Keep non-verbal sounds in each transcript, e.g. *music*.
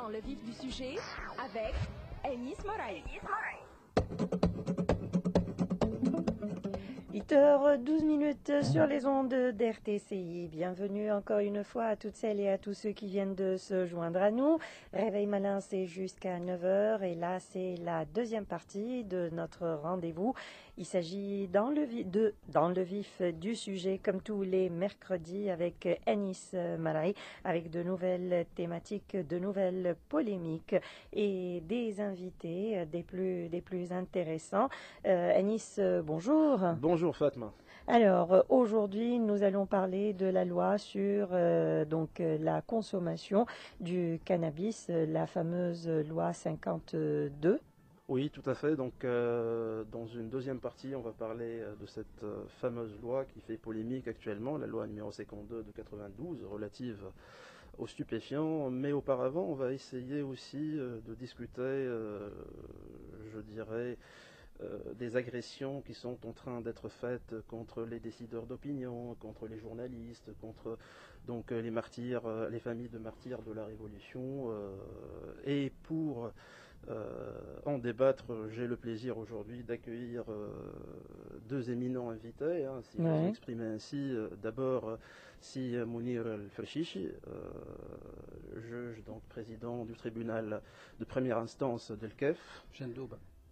dans le vif du sujet avec Ennis Moraï. 8h12 minutes sur les ondes d'RTCI. Bienvenue encore une fois à toutes celles et à tous ceux qui viennent de se joindre à nous. Réveil malin, c'est jusqu'à 9h et là, c'est la deuxième partie de notre rendez-vous. Il s'agit dans le, dans le vif du sujet, comme tous les mercredis, avec Anis Marai, avec de nouvelles thématiques, de nouvelles polémiques et des invités des plus, des plus intéressants. Euh, Anis, bonjour. Bonjour. Bonjour Fatma. Alors euh, aujourd'hui, nous allons parler de la loi sur euh, donc euh, la consommation du cannabis, la fameuse loi 52. Oui, tout à fait. Donc, dans une deuxième partie, on va parler de cette fameuse loi qui fait polémique actuellement, la loi numéro 52 de 92 relative aux stupéfiants. Mais auparavant, on va essayer aussi de discuter, je dirais, euh, des agressions qui sont en train d'être faites contre les décideurs d'opinion, contre les journalistes, contre donc euh, les martyrs, euh, les familles de martyrs de la Révolution. et pour en débattre, j'ai le plaisir aujourd'hui d'accueillir deux éminents invités, hein, si vous exprimez ainsi. D'abord, si Mounir El-Fershishi, juge, donc président du tribunal de première instance d'El-Kef.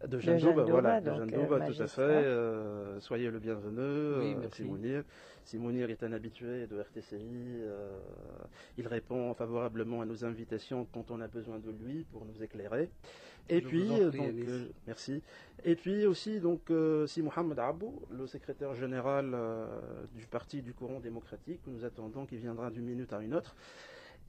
De Jeanne voilà, de Jeanne euh, tout à fait. Euh, soyez le bienvenu, oui, euh, Simounir. Simounir est un habitué de RTCI. il répond favorablement à nos invitations quand on a besoin de lui pour nous éclairer. Et puis, donc, merci. Et puis aussi, donc, si Mohamed Abou, le secrétaire général du Parti du courant démocratique, que nous attendons, qui viendra d'une minute à une autre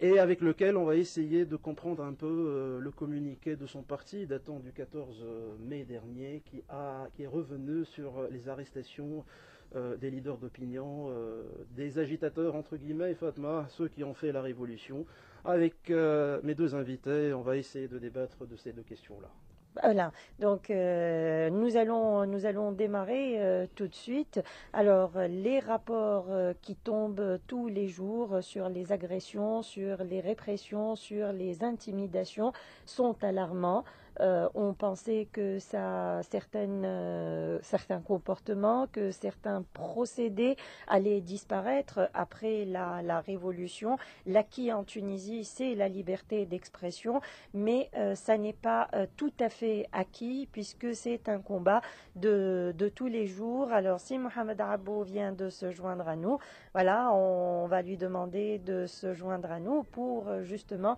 et avec lequel on va essayer de comprendre un peu euh, le communiqué de son parti datant du 14 euh, mai dernier qui, a, est revenu sur euh, les arrestations des leaders d'opinion, des agitateurs entre guillemets, Fatma, ceux qui ont fait la révolution. Avec mes deux invités, on va essayer de débattre de ces deux questions-là. Voilà, donc euh, nous, allons, nous allons démarrer euh, tout de suite. Alors, les rapports euh, qui tombent tous les jours sur les agressions, sur les répressions, sur les intimidations sont alarmants. Euh, on pensait que euh, certains comportements, que certains procédés allaient disparaître après la, révolution. L'acquis en Tunisie, c'est la liberté d'expression, mais euh, ça n'est pas tout à fait acquis puisque c'est un combat de, tous les jours. Alors si Mohamed Abou vient de se joindre à nous, voilà, on va lui demander de se joindre à nous pour justement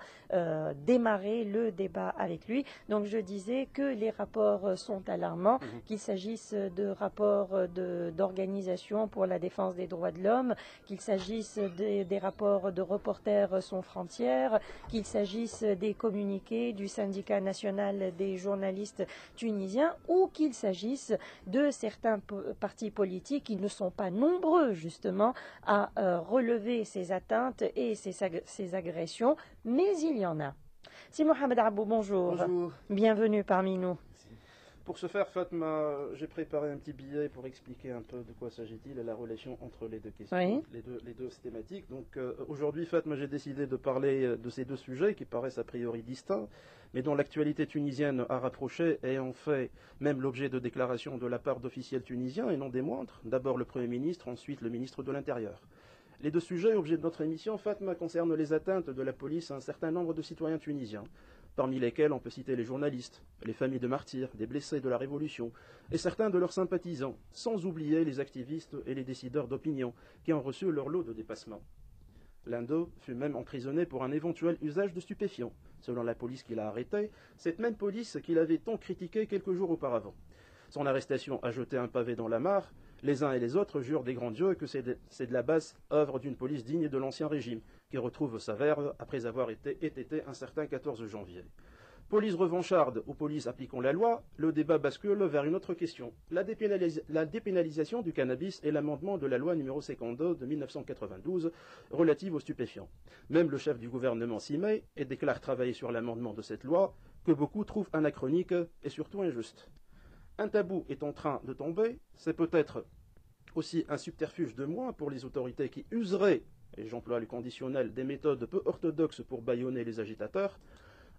démarrer le débat avec lui. Donc je disais que les rapports sont alarmants, mhm. qu'il s'agisse de rapports d'organisation pour la défense des droits de l'homme, qu'il s'agisse des, rapports de Reporters sans frontières, qu'il s'agisse des communiqués du syndicat national des journalistes tunisiens ou qu'il s'agisse de certains partis politiques qui ne sont pas nombreux justement à euh, relever ces atteintes et ces agressions, mais il y en a. Si Mohamed Abou, bonjour. Bonjour. Bienvenue parmi nous. Pour ce faire, Fatma, j'ai préparé un petit billet pour expliquer un peu de quoi s'agit-il et la relation entre les deux questions, les, deux, les deux thématiques. Donc euh, aujourd'hui, Fatma, j'ai décidé de parler euh, de ces deux sujets qui paraissent a priori distincts, mais dont l'actualité tunisienne a rapproché et en fait même l'objet de déclarations de la part d'officiels tunisiens et non des moindres. D'abord le Premier ministre, ensuite le ministre de l'Intérieur. Les deux sujets, objets de notre émission, Fatma, concernent les atteintes de la police à un certain nombre de citoyens tunisiens, parmi lesquels on peut citer les journalistes, les familles de martyrs, des blessés de la Révolution, et certains de leurs sympathisants, sans oublier les activistes et les décideurs d'opinion qui ont reçu leur lot de dépassement. L'un d'eux fut même emprisonné pour un éventuel usage de stupéfiants, selon la police qui l'a arrêté, cette même police qui l'avait tant critiqué quelques jours auparavant. Son arrestation a jeté un pavé dans la mare, les uns et les autres jurent des grands dieux que c'est de, la basse œuvre d'une police digne de l'Ancien Régime, qui retrouve sa verve après avoir été étété un certain 14 janvier. Police revancharde ou police appliquant la loi, le débat bascule vers une autre question, la, dépénalisation du cannabis et l'amendement de la loi numéro 52 de 1992 relative aux stupéfiants. Même le chef du gouvernement s'y met et déclare travailler sur l'amendement de cette loi que beaucoup trouvent anachronique et surtout injuste un tabou est en train de tomber, c'est peut-être aussi un subterfuge de moins pour les autorités qui useraient, et j'emploie le conditionnel, des méthodes peu orthodoxes pour bâillonner les agitateurs.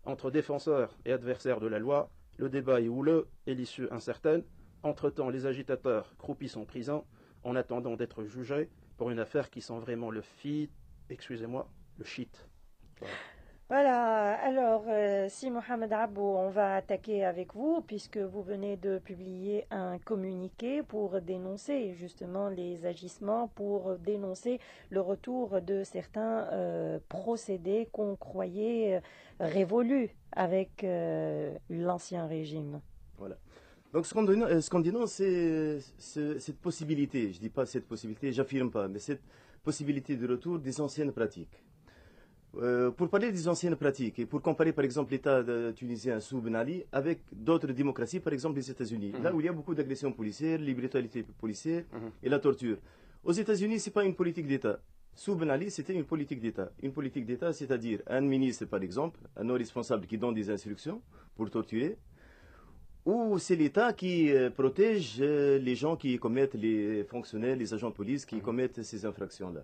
Entre défenseurs et adversaires de la loi, le débat est houleux et l'issue incertaine. Entre-temps, les agitateurs croupissent en prison en attendant d'être jugés pour une affaire qui sent vraiment le fit, excusez-moi, le shit. Alors euh, si Mohamed Abou, on va attaquer avec vous puisque vous venez de publier un communiqué pour dénoncer justement les agissements, pour dénoncer le retour de certains euh, procédés qu'on croyait euh, révolus avec l'ancien régime. Voilà. Donc ce qu'on dénonce, c'est cette possibilité, je ne dis pas cette possibilité, j'affirme pas, mais cette possibilité de retour des anciennes pratiques. Euh, pour parler des anciennes pratiques et pour comparer par exemple l'État tunisien sous Ben Ali avec d'autres démocraties, par exemple les États-Unis, là mhm. où il y a beaucoup d'agressions policières, l'illégalité policière mhm. et la torture. Aux États-Unis, ce n'est pas une politique d'État. Sous Ben Ali, c'était une politique d'État. Une politique d'État, c'est-à-dire un ministre, par exemple, un haut responsable qui donne des instructions pour torturer, ou c'est l'État qui euh, protège euh, les gens qui commettent, les fonctionnaires, les agents de police qui mhm. commettent ces infractions-là.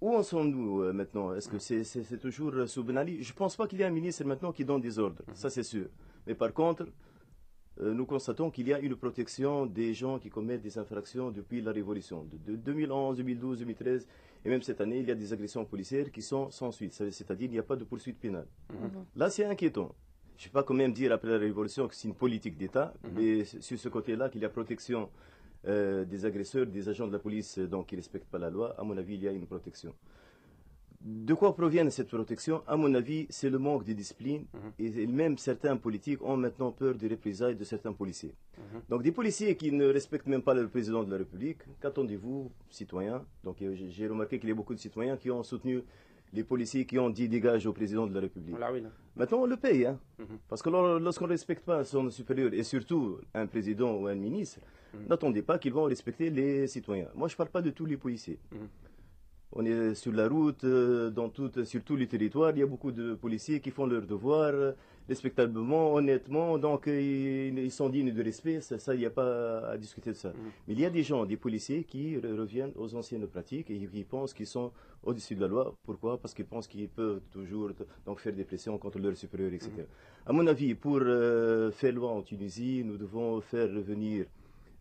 Où en sommes-nous euh, maintenant? Est-ce que c'est toujours euh, sous Ben Ali? Je ne pense pas qu'il y ait un ministre maintenant qui donne des ordres, ça c'est sûr. Mais par contre, euh, nous constatons qu'il y a une protection des gens qui commettent des infractions depuis la Révolution. De, 2011, 2012, 2013, et même cette année, il y a des agressions policières qui sont sans suite, c'est-à-dire qu'il n'y a pas de poursuite pénale. Mhm. Là, c'est inquiétant. Je ne vais pas quand même dire après la Révolution que c'est une politique d'État, mhm. mais sur ce côté-là, qu'il y a protection euh, des agresseurs, des agents de la police euh, donc, qui ne respectent pas la loi, à mon avis, il y a une protection. De quoi provient cette protection? À mon avis, c'est le manque de discipline mhm. et même certains politiques ont maintenant peur des représailles de certains policiers. Mhm. Donc des policiers qui ne respectent même pas le président de la République, qu'attendez-vous, citoyens? Donc euh, j'ai remarqué qu'il y a beaucoup de citoyens qui ont soutenu les policiers qui ont dit dégage au président de la République. Maintenant, on le paye. Hein. Mhm. Parce que lorsqu'on ne respecte pas son supérieur, et surtout un président ou un ministre, mhm. n'attendez pas qu'ils vont respecter les citoyens. Moi, je ne parle pas de tous les policiers. Mhm. On est sur la route, euh, dans sur tous les territoires, il y a beaucoup de policiers qui font leur devoir respectablement, honnêtement, donc euh, ils, sont dignes de respect, ça, il n'y a pas à discuter de ça. Mais il y a des gens, des policiers qui reviennent aux anciennes pratiques et qui pensent qu'ils sont au-dessus de la loi. Pourquoi? Parce qu'ils pensent qu'ils peuvent toujours donc, faire des pressions contre leurs supérieurs, etc. À mon avis, pour euh, faire loi en Tunisie, nous devons faire revenir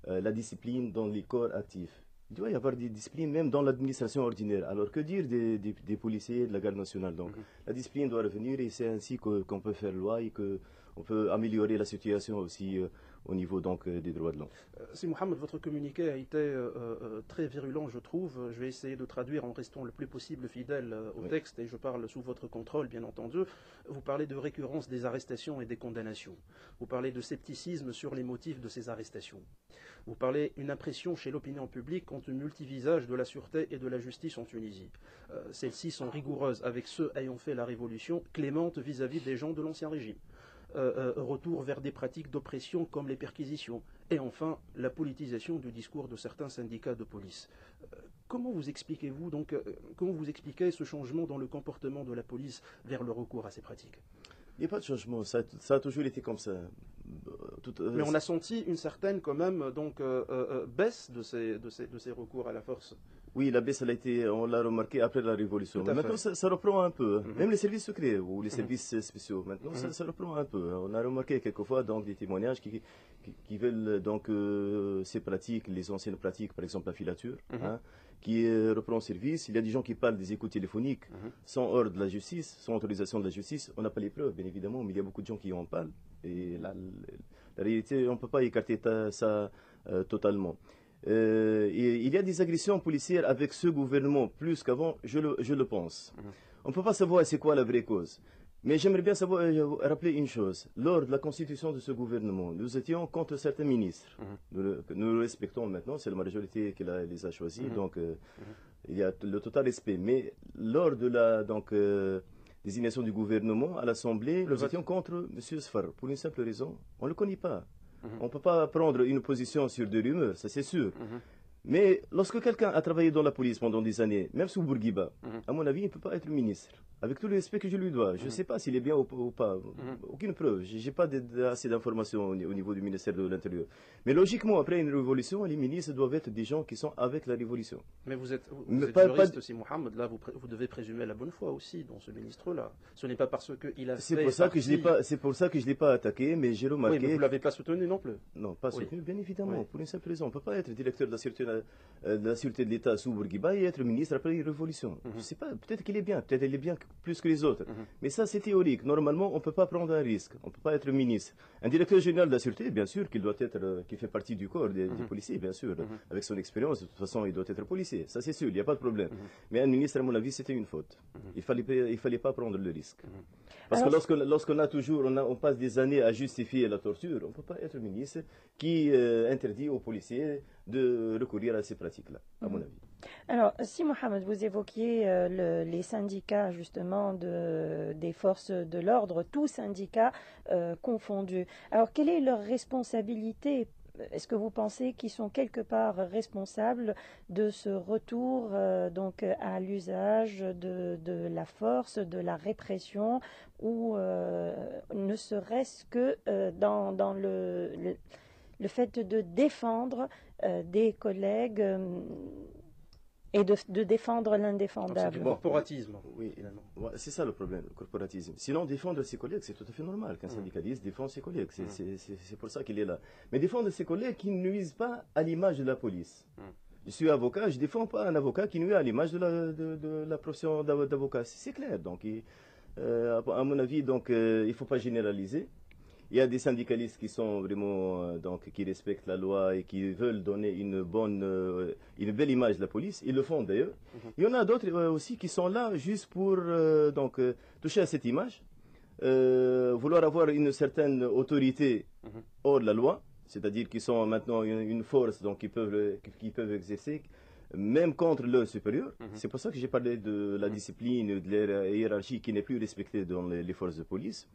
euh, la discipline dans les corps actifs. Il doit y avoir des disciplines même dans l'administration ordinaire. Alors que dire des, des, policiers de la garde nationale Donc? Mhm. la discipline doit revenir et c'est ainsi qu'on peut faire loi et qu'on peut améliorer la situation aussi euh, au niveau donc euh, des droits de l'homme. Euh, si Mohamed, votre communiqué a été euh, très virulent, je trouve. Je vais essayer de traduire en restant le plus possible fidèle au texte et je parle sous votre contrôle, bien entendu. Vous parlez de récurrence des arrestations et des condamnations. Vous parlez de scepticisme sur les motifs de ces arrestations. Vous parlez une impression chez l'opinion publique quant au multivisage de la sûreté et de la justice en Tunisie. Celles-ci sont rigoureuses avec ceux ayant fait la révolution, clémentes vis à -vis des gens de l'ancien régime. Euh, euh, retour vers des pratiques d'oppression comme les perquisitions, et enfin la politisation du discours de certains syndicats de police. Euh, comment vous expliquez-vous donc comment vous expliquez ce changement dans le comportement de la police vers le recours à ces pratiques? Il n'y a pas de changement, ça, a toujours été comme ça. Mais on a senti une certaine quand même donc baisse de ces, de, ces, de ces recours à la force. Oui, la baisse, a été, on l'a remarqué après la Révolution. Mais maintenant, ça, reprend un peu. Mhm. Même les services secrets ou les mhm. services spéciaux, maintenant, ça, mhm. reprend un peu. On a remarqué quelquefois donc, des témoignages qui, qui, veulent donc euh, ces pratiques, les anciennes pratiques, par exemple la filature, hein, qui euh, reprend service. Il y a des gens qui parlent des écoutes téléphoniques sans ordre de la justice, sans autorisation de la justice. On n'a pas les preuves, bien évidemment, mais il y a beaucoup de gens qui en parlent. Et la, réalité, on ne peut pas écarter ça euh, totalement. Euh, il y a des agressions policières avec ce gouvernement plus qu'avant, je le, pense. Mhm. On ne peut pas savoir c'est quoi la vraie cause. Mais j'aimerais bien savoir, euh, rappeler une chose. Lors de la constitution de ce gouvernement, nous étions contre certains ministres. Mhm. Nous, le respectons maintenant, c'est la majorité qui les a choisis, mhm. donc euh, il y a le total respect. Mais lors de la donc, désignation du gouvernement à l'Assemblée, nous étions contre M. Sfar, pour une simple raison, on ne le connaît pas. On ne peut pas prendre une position sur des rumeurs, ça c'est sûr. Mhm. Mais lorsque quelqu'un a travaillé dans la police pendant des années, même sous Bourguiba, Mhm. à mon avis, il ne peut pas être ministre. Avec tout le respect que je lui dois. Je ne sais pas s'il est bien ou, ou pas. Aucune preuve. Je n'ai pas assez d'informations au, ni- au niveau du ministère de l'Intérieur. Mais logiquement, après une révolution, les ministres doivent être des gens qui sont avec la révolution. Mais vous êtes, vous êtes pas- juriste pas- aussi, Mohamed. Là, vous, devez présumer la bonne foi aussi dans ce ministre-là. Ce n'est pas parce qu'il a C'est fait pour ça que je l'ai pas. C'est pour ça que je l'ai pas attaqué, mais j'ai Oui, remarqué. mais vous l'avez pas soutenu non plus. Non, pas Oui. soutenu, bien évidemment, Oui. pour une simple raison. On ne peut pas être directeur de la sûreté, euh, de, la sûreté de l'État sous Bourguiba et être ministre après une révolution. Mhm. Je sais pas, peut-être qu'il est bien, peut-être qu'il est bien plus que les autres. Mhm. Mais ça, c'est théorique. Normalement, on ne peut pas prendre un risque. On ne peut pas être ministre. Un directeur général de la sûreté, bien sûr, qu'il doit être, euh, qui fait partie du corps des, des Mhm. policiers, bien sûr. Avec son expérience, de toute façon, il doit être policier. Ça, c'est sûr, il n'y a pas de problème. Mais un ministre, à mon avis, c'était une faute. Il fallait, pas- il fallait pas prendre le risque. Parce Alors- que lorsque- lorsqu'on a toujours, on, a- on passe des années à justifier la torture, on ne peut pas être ministre qui euh, interdit aux policiers de recourir à ces pratiques-là, à mon Mhm. avis. Alors, si Mohamed, vous évoquiez euh, le- les syndicats justement de, des forces de l'ordre, tous syndicats euh, confondus. Alors, quelle est leur responsabilité? Est-ce que vous pensez qu'ils sont quelque part responsables de ce retour euh, donc à l'usage de, de la force, de la répression, ou euh, ne serait-ce que euh, dans, dans le, le, le fait de défendre euh, des collègues euh, et de, de défendre l'indéfendable. du corporatisme, Oui. c'est ça le problème, le corporatisme. Sinon, défendre ses collègues, c'est tout à fait normal qu'un Mhm. syndicaliste défend ses collègues. C'est Mhm. c'est- pour ça qu'il est là. Mais défendre ses collègues qui ne nuisent pas à l'image de la police. Mhm. Je suis avocat, je ne défends pas un avocat qui nuit à l'image de la, de, de la profession d'av- d'avocat. C'est c'est clair. Donc, il- euh, à mon avis, donc, euh, il ne faut pas généraliser. Il y a des syndicalistes qui sont vraiment euh, donc qui respectent la loi et qui veulent donner une bonne, euh, une belle image de la police. Ils le font d'ailleurs. Mhm. Il y en a d'autres euh, aussi qui sont là juste pour donc toucher à cette image, vouloir avoir une certaine autorité Mhm. hors de la loi, c'est-à-dire qu'ils sont maintenant une, une force donc qui peuvent le- qui peuvent exercer même contre leurs supérieurs. Mhm. C'est pour ça que j'ai parlé de la discipline, de la hiérarchie qui n'est plus respectée dans les, les forces de police.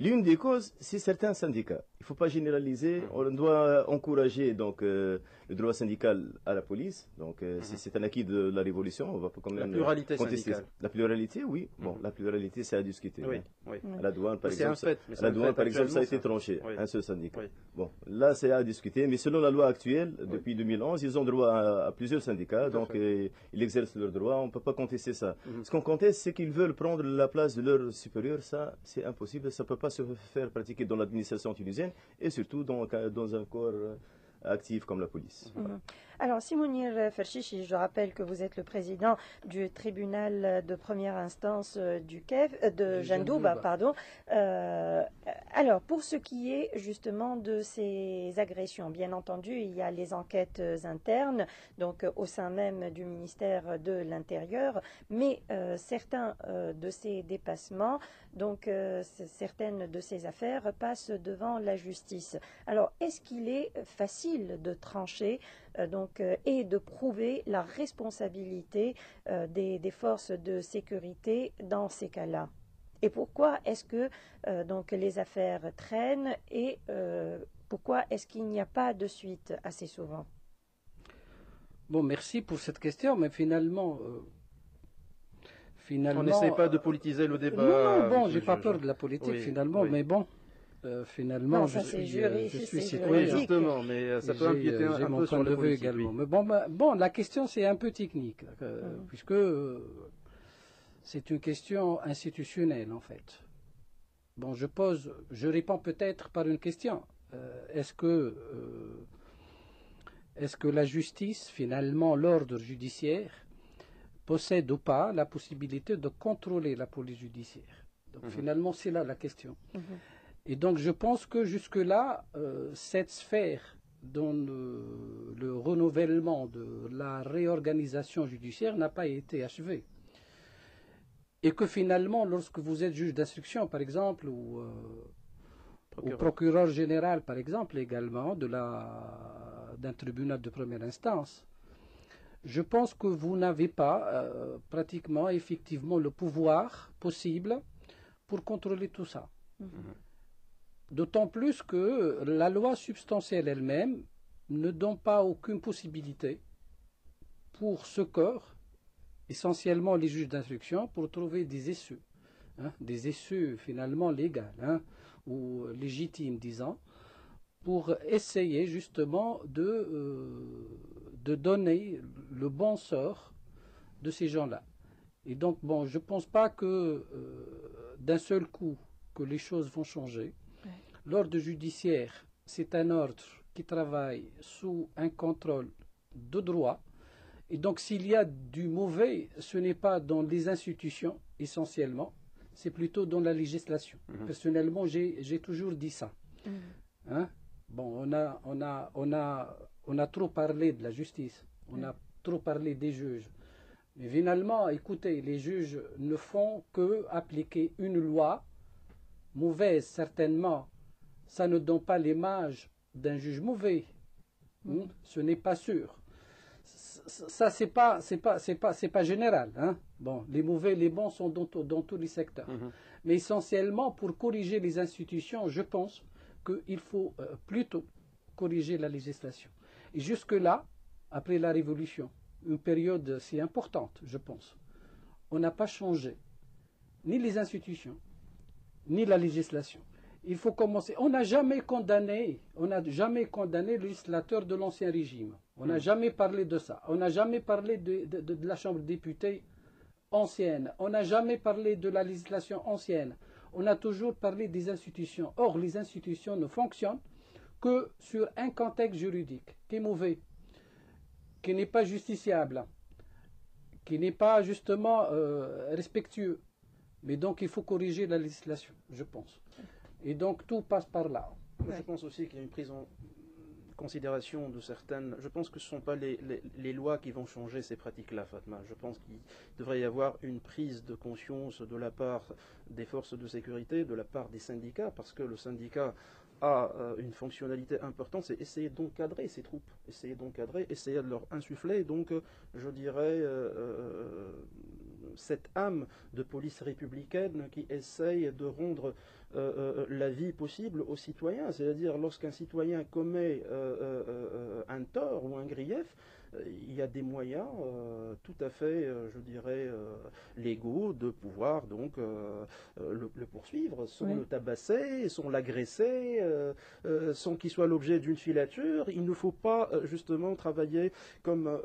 L'une des causes, c'est certains syndicats. Il ne faut pas généraliser. Mhm. On doit encourager donc euh, le droit syndical à la police. Donc euh, c'est- Mhm. c'est un acquis de la révolution. On va pas quand La même pluralité contester syndicale. ça. La pluralité, oui. Bon, Mhm. la pluralité, c'est à discuter. Oui, hein. oui. À la douane, par C'est un exemple, fait. à la douane, par exemple, ça a été tranché. Oui. Un seul syndicat. Oui. Bon, là, c'est à discuter. Mais selon la loi actuelle, depuis 2011, ils ont droit à, à plusieurs syndicats. Tout donc, euh, ils exercent leurs droits. On ne peut pas contester ça. Ce qu'on conteste, c'est qu'ils veulent prendre la place de leurs supérieurs. Ça, c'est impossible. Ça ne peut pas se faire pratiquer dans l'administration tunisienne et surtout dans, dans un corps euh, actif comme la police. Mhm. Alors, Simonir Ferchichi, je rappelle que vous êtes le président du tribunal de première instance euh, du KEF, euh, de Jandouba, pardon. Euh, alors, pour ce qui est justement de ces agressions, bien entendu, il y a les enquêtes internes, donc au sein même du ministère de l'Intérieur, mais euh, certains de ces dépassements, donc certaines de ces affaires passent devant la justice. Alors, est-ce qu'il est facile de trancher donc, euh, et de prouver la responsabilité euh, des, des forces de sécurité dans ces cas-là Et pourquoi est-ce que euh, donc les affaires traînent et euh, pourquoi est-ce qu'il n'y a pas de suite assez souvent? Bon, merci pour cette question, mais finalement. euh, finalement On n'essaie pas de politiser le débat. Non, non, bon, j'ai pas peur de la politique Oui, finalement, oui. mais bon, euh, finalement, Non, je suis, euh, je suis citoyen. Oui, justement, mais euh, ça peut empiéter un, j'ai un mon peu sur point la de vue politique. également. Mais bon, bah, bon, la question c'est un peu technique, euh, Mhm. puisque euh, c'est une question institutionnelle en fait. Bon, je pose, je réponds peut-être par une question. Euh, est-ce que, euh, est-ce que la justice, finalement, l'ordre judiciaire, possède ou pas la possibilité de contrôler la police judiciaire? Donc Mhm. finalement, c'est là la question. Mhm. Et donc je pense que jusque-là, euh, cette sphère dans le, le renouvellement de la réorganisation judiciaire n'a pas été achevée. Et que finalement, lorsque vous êtes juge d'instruction, par exemple, ou, euh, ou Procureur. général, par exemple, également, de la- d'un tribunal de première instance, je pense que vous n'avez pas euh, pratiquement, effectivement, le pouvoir possible pour contrôler tout ça. Mhm. D'autant plus que la loi substantielle elle-même ne donne pas aucune possibilité pour ce corps, essentiellement les juges d'instruction, pour trouver des issues, hein, des issues finalement légales hein, ou légitimes, disons, pour essayer justement de, euh, de donner le bon sort de ces gens-là. Et donc, bon, je ne pense pas que euh, d'un seul coup que les choses vont changer. L'ordre judiciaire, c'est un ordre qui travaille sous un contrôle de droit. Et donc, s'il y a du mauvais, ce n'est pas dans les institutions essentiellement, c'est plutôt dans la législation. Mhm. Personnellement, j'ai toujours dit ça. Mhm. Hein? Bon, on a, on, a, on, a, on a trop parlé de la justice, on a trop parlé des juges. Mais finalement, écoutez, les juges ne font que appliquer une loi, mauvaise certainement. Ça ne donne pas l'image d'un juge mauvais. Hmm? Ce n'est pas sûr. Ça, c'est pas, c'est pas, c'est pas, c'est pas général. Hein? Bon, les mauvais, les bons sont dans, dans tous les secteurs. Mhm. Mais essentiellement, pour corriger les institutions, je pense qu'il faut euh, plutôt corriger la législation. Et jusque-là, après la Révolution, une période si importante, je pense, on n'a pas changé ni les institutions, ni la législation. Il faut commencer. On n'a jamais condamné, on n'a jamais condamné le législateur de l'ancien régime. On n'a hmm. jamais parlé de ça. On n'a jamais parlé de, de, la Chambre des députés ancienne. On n'a jamais parlé de la législation ancienne. On a toujours parlé des institutions. Or, les institutions ne fonctionnent que sur un contexte juridique qui est mauvais qui n'est pas justiciable, qui n'est pas justement euh, respectueux. Mais donc il faut corriger la législation, je pense. Et donc tout passe par là. Je pense aussi qu'il y a une prise en considération de certaines. Je pense que ce ne sont pas les, les, lois qui vont changer ces pratiques-là, Fatma. Je pense qu'il devrait y avoir une prise de conscience de la part des forces de sécurité, de la part des syndicats, parce que le syndicat a euh, une fonctionnalité importante, c'est essayer d'encadrer ces troupes, essayer d'encadrer, essayer de leur insuffler, donc euh, je dirais euh, cette âme de police républicaine qui essaye de rendre la vie possible aux citoyens, c'est-à-dire lorsqu'un citoyen commet un tort ou un grief, il y a des moyens euh, tout à fait, euh, je dirais, euh, légaux de pouvoir donc le, poursuivre sans le tabasser, sans l'agresser, sans qu'il soit l'objet d'une filature. Il ne faut pas justement travailler, comme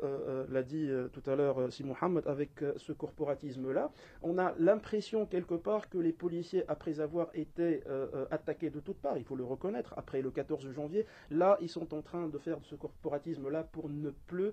l'a dit tout à l'heure Si Mohamed, avec ce corporatisme-là. On a l'impression quelque part que les policiers, après avoir été attaqués de toutes parts, il faut le reconnaître, après le 14 janvier, là, ils sont en train de faire ce corporatisme-là pour ne plus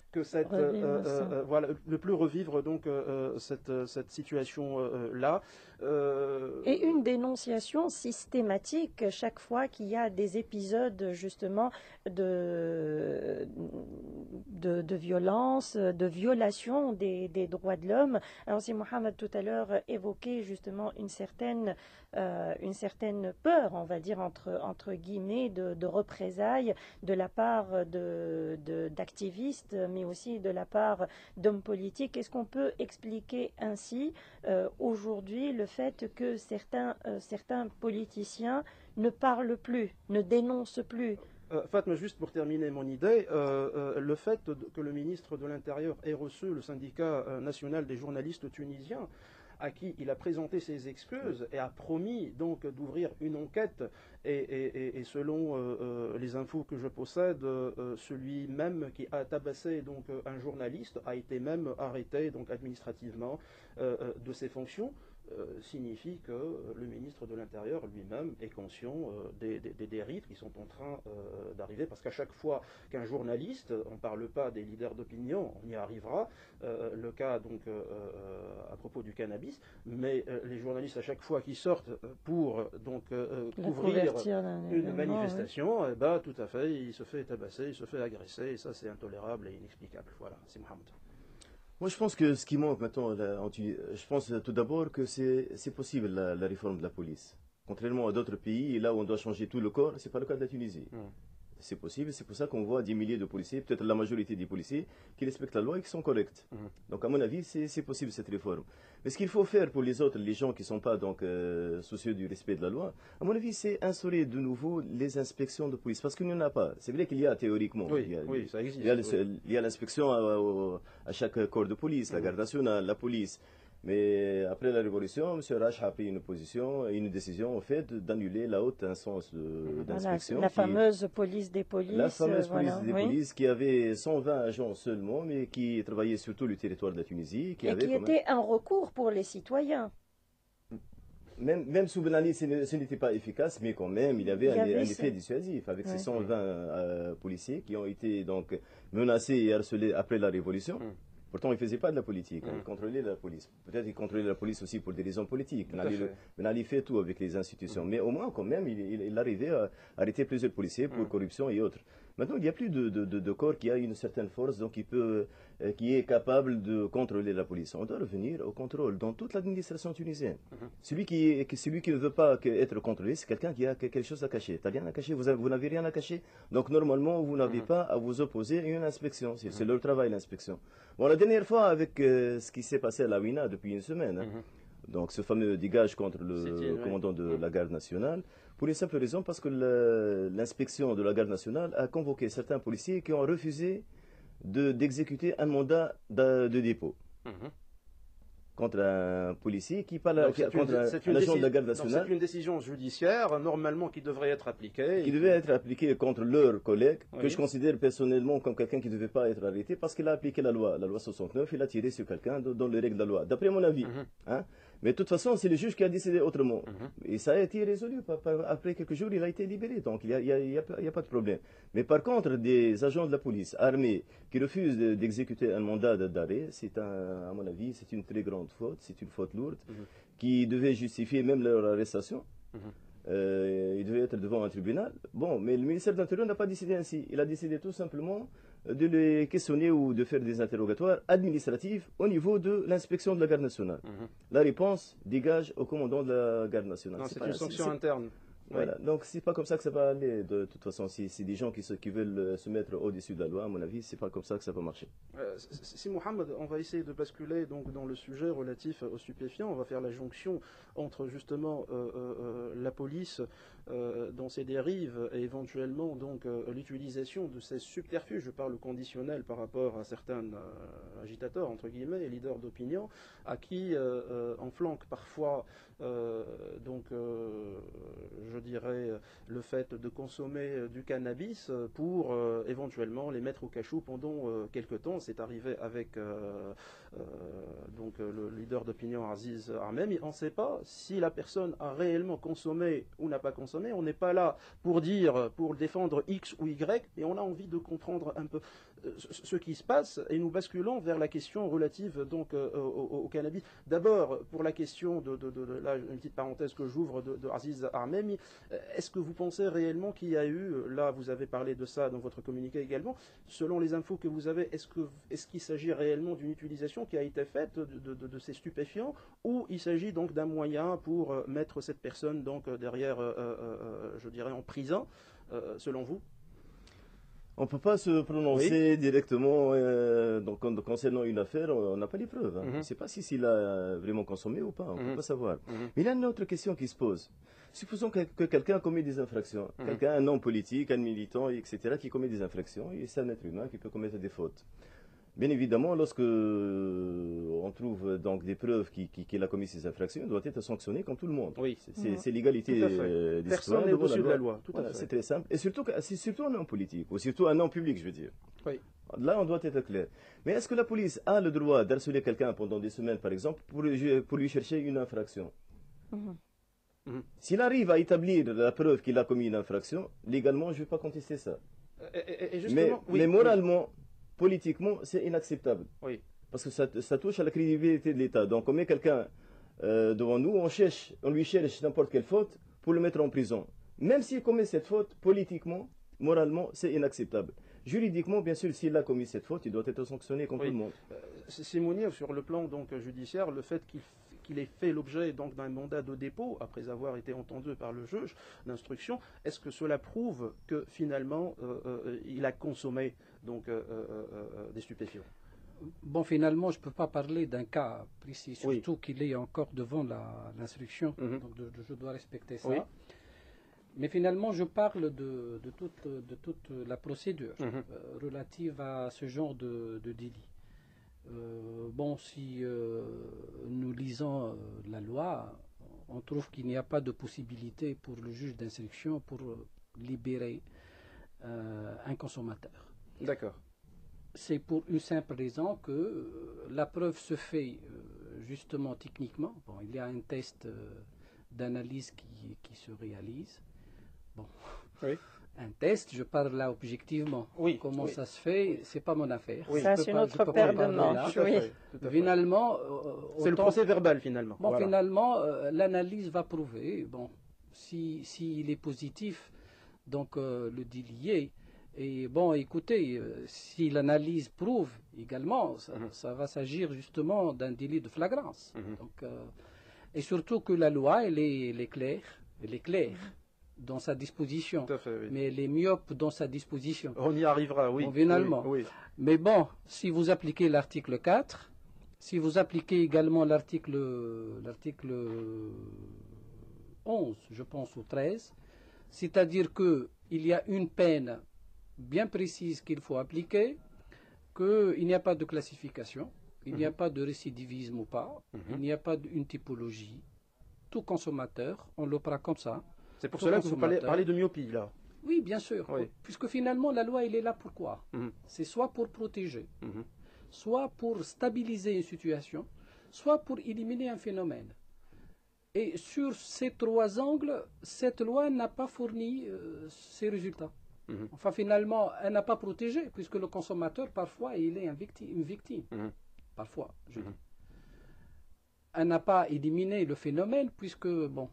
que cette euh, euh, euh, voilà ne plus revivre donc cette, cette situation là. Et une dénonciation systématique chaque fois qu'il y a des épisodes justement de de, de violence de violation des, des droits de l'homme. Alors si Mohamed tout à l'heure évoquait justement une certaine une certaine peur on va dire entre entre guillemets de, de représailles de la part de d'activistes mais aussi de la part d'hommes politiques. Est-ce qu'on peut expliquer ainsi euh, aujourd'hui le fait que certains, euh, certains politiciens ne parlent plus, ne dénoncent plus? Euh, Fatma, juste pour terminer mon idée, le fait que le ministre de l'Intérieur ait reçu le syndicat national des journalistes tunisiens à qui il a présenté ses excuses et a promis donc d'ouvrir une enquête. Et, selon euh, euh, les infos que je possède, euh, celui même qui a tabassé donc un journaliste a été même arrêté donc administrativement de ses fonctions. Euh, signifie que euh, le ministre de l'Intérieur lui-même est conscient euh, des, des, dérives qui sont en train d'arriver, parce qu'à chaque fois qu'un journaliste, on ne parle pas des leaders d'opinion, on y arrivera, le cas donc à propos du cannabis, mais les journalistes à chaque fois qui sortent pour donc couvrir une manifestation, eh ben, tout à fait, il se fait tabasser, il se fait agresser, et ça c'est intolérable et inexplicable. Voilà, c'est Mohamed. Moi, je pense que ce qui manque maintenant, je pense tout d'abord que c'est possible la, réforme de la police. Contrairement à d'autres pays, là où on doit changer tout le corps, ce n'est pas le cas de la Tunisie. C'est possible. C'est pour ça qu'on voit des milliers de policiers, peut-être la majorité des policiers, qui respectent la loi et qui sont corrects. Mhm. Donc, à mon avis, c'est possible cette réforme. Mais ce qu'il faut faire pour les autres, les gens qui ne sont pas donc euh, soucieux du respect de la loi, à mon avis, c'est instaurer de nouveau les inspections de police, parce qu'il n'y en a pas. C'est vrai qu'il y a théoriquement. Oui, il y a, oui, ça existe. Il y a, oui. l'inspection à, à chaque corps de police, la Mhm. garde nationale, la police. Mais après la Révolution, M. Rach a pris une position, une décision, en fait, d'annuler la haute instance Voilà, d'inspection. la qui- fameuse police des polices. la fameuse euh, police voilà, des oui. polices qui avait 120 agents seulement, mais qui travaillait sur tout le territoire de la Tunisie. Qui Et avait qui même- était un recours pour les citoyens. Même, même sous Ben Ali, ce n'était pas efficace, mais quand même, il y avait, Il y un, avait un ce- effet dissuasif avec Ouais. ces 120 euh, policiers qui ont été donc menacés et harcelés après la Révolution. Mm. Pourtant, ils ne faisaient pas de la politique, hein, Mm. ils contrôlaient la police. Peut-être qu'ils contrôlaient la police aussi pour des raisons politiques. Tout Ben à Ali, fait. tout avec les institutions, mais au moins, quand même, il, il- il arrivait à arrêter plusieurs policiers pour Mm. corruption et autres. Maintenant, il n'y a plus de, de- de- de corps qui a une certaine force, donc qui, peut, euh, qui est capable de contrôler la police. On doit revenir au contrôle dans toute l'administration tunisienne. Mhm. Celui qui, celui qui ne veut pas être contrôlé, c'est quelqu'un qui a que- quelque chose à cacher. T'as rien à cacher, vous, avez- vous n'avez rien à cacher. Donc normalement, vous n'avez Mhm. pas à vous opposer à une inspection. C'est c'est leur travail, l'inspection. Bon, la dernière fois, avec euh, ce qui s'est passé à la WINA depuis une semaine, hein, Mhm. donc ce fameux dégage contre le commandant de la garde nationale, pour une simple raison, parce que l'inspection de la garde nationale a convoqué certains policiers qui ont refusé de- d'exécuter un mandat de, de dépôt Mhm. contre un policier qui parle Donc, qui- une- contre un, c'est un une agent de la garde nationale C'est une décision judiciaire, normalement, qui devrait être appliquée. qui devait être appliquée contre leurs collègues, que Oui. je considère personnellement comme quelqu'un qui ne devait pas être arrêté parce qu'il a appliqué la loi, la loi 69, il a tiré sur quelqu'un dans dans les règles de la loi, d'après mon avis. Mhm. hein. Mais de toute façon, c'est le juge qui a décidé autrement. Mhm. Et ça a été résolu. Par- par- Après quelques jours, il a été libéré. Donc, il n'y a, y a- il y a pas- il y a pas de problème. Mais par contre, des agents de la police armés qui refusent de- d'exécuter un mandat d'arrêt, c'est à mon avis, c'est une très grande faute. C'est une faute lourde Mhm. qui devait justifier même leur arrestation. Mhm. Euh, il devait être devant un tribunal. Bon, mais le ministère de l'Intérieur n'a pas décidé ainsi. Il a décidé tout simplement de les questionner ou de faire des interrogatoires administratifs au niveau de l'inspection de la garde nationale. Mhm. La réponse dégage au commandant de la garde nationale. Non, C'est une sanction interne. Voilà. Donc c'est pas comme ça que ça va aller. De toute façon, si c'est des gens qui, se- qui veulent euh, se mettre au-dessus de la loi, à mon avis, c'est pas comme ça que ça va marcher. Euh, si Mohamed, on va essayer de basculer donc dans le sujet relatif aux stupéfiants. On va faire la jonction entre justement euh, euh, euh, la police euh, dans ses dérives et éventuellement donc l'utilisation de ces subterfuges. Je parle conditionnel par rapport à certains agitateurs entre guillemets et leaders d'opinion à qui on flanque parfois donc je dirais le fait de consommer euh, du cannabis euh, pour euh, éventuellement les mettre au cachot pendant euh, quelques temps. C'est arrivé avec euh, euh, euh, le leader d'opinion Aziz Armem. On ne sait pas si la personne a réellement consommé ou n'a pas consommé. On n'est pas là pour dire, pour défendre X ou Y, mais on a envie de comprendre un peu euh, ce qui se passe et nous basculons vers la question relative donc euh, au, cannabis. D'abord pour la question de, là une petite parenthèse que j'ouvre de, Aziz Armemi. Est-ce que vous pensez réellement qu'il y a eu, là vous avez parlé de ça dans votre communiqué également, selon les infos que vous avez, est-ce qu'il s'agit réellement d'une utilisation qui a été faite de, ces stupéfiants ou il s'agit donc d'un moyen pour euh, mettre cette personne donc euh, derrière, je dirais en prison, selon vous? On ne peut pas se prononcer directement euh, donc, con- concernant une affaire, on n'a pas les preuves. hein. Mhm. On ne sait pas si s'il a vraiment consommé ou pas, on ne Mhm. peut pas savoir. Mhm. Mais il y a une autre question qui se pose. Supposons que, que quelqu'un commet des infractions, Mhm. quelqu'un, un homme politique, un militant, etc., qui commet des infractions, et c'est un être humain qui peut commettre des fautes. Bien évidemment, lorsque euh, on trouve donc des preuves qui- qui- qu'il a commis ces infractions, il doit être sanctionné comme tout le monde. Oui. C'est- c'est l'égalité euh, des Personne n'est au-dessus de la loi. Voilà, c'est très simple. Et surtout, surtout un homme politique, ou surtout un homme public, je veux dire. Oui. Là, on doit être clair. Mais est-ce que la police a le droit d'harceler quelqu'un pendant des semaines, par exemple, pour, lui- pour lui chercher une infraction? Mhm. Mhm. S'il arrive à établir la preuve qu'il a commis une infraction, légalement, je ne vais pas contester ça. Et, et- et Mais, justement, oui, mais oui. Politiquement, c'est inacceptable. Oui. Parce que ça, ça touche à la crédibilité de l'État. Donc, on met quelqu'un euh, devant nous, on, cherche, on lui cherche n'importe quelle faute pour le mettre en prison. Même s'il commet cette faute, politiquement, moralement, c'est inacceptable. Juridiquement, bien sûr, s'il a commis cette faute, il doit être sanctionné comme Oui. tout le monde. C'est Simoniev, sur le plan donc judiciaire, le fait qu'il ait fait l'objet donc d'un mandat de dépôt après avoir été entendu par le juge d'instruction, est-ce que cela prouve que finalement il a consommé donc des stupéfiants Bon, finalement, je ne peux pas parler d'un cas précis, surtout qu'il est encore devant l'instruction, mhm. donc je dois respecter ça. Mais finalement, je parle de, toute, la procédure mhm. euh, relative à ce genre de, délit. Euh, bon, si euh, nous lisons la loi, on trouve qu'il n'y a pas de possibilité pour le juge d'instruction pour libérer un consommateur. D'accord c'est pour une simple raison que euh, la preuve se fait euh, justement techniquement. Bon, il y a un test euh, d'analyse qui, qui, se réalise. Bon. Oui. *laughs* Un test, je parle là objectivement. Oui, Comment ça se fait, c'est pas mon affaire. Oui. Ça, c'est notre paire de manches. Finalement, c'est le procès verbal finalement. Bon, finalement, l'analyse va prouver. Bon, si s'il est positif, donc le délié et bon, écoutez, euh, si l'analyse prouve également, ça, mhm. va s'agir justement d'un délit de flagrance. Mhm. Donc, euh, et surtout que la loi, elle est, claire, elle est claire mhm. dans sa disposition, mais elle est myope dans sa disposition. On y arrivera, oui. finalement. Mais bon, si vous appliquez l'article 4, si vous appliquez également l'article l'article 11, je pense, ou 13, c'est-à-dire qu'il y a une peine bien précise qu'il faut appliquer, qu'il n'y a pas de classification, il n'y a mhm. pas de récidivisme ou pas, mhm. il n'y a pas d'une typologie. Tout consommateur, on le prend comme ça. C'est pour cela que vous parlez, de myopie, là. Oui, bien sûr. Puisque finalement, la loi, elle est là pourquoi mhm. C'est soit pour protéger, soit pour stabiliser une situation, soit pour éliminer un phénomène. Et sur ces trois angles, cette loi n'a pas fourni euh, ces résultats. Mhm. Enfin, finalement, elle n'a pas protégé, puisque le consommateur, parfois, il est une victime. Mhm. Parfois, je mhm. dis. Elle n'a pas éliminé le phénomène, puisque, bon,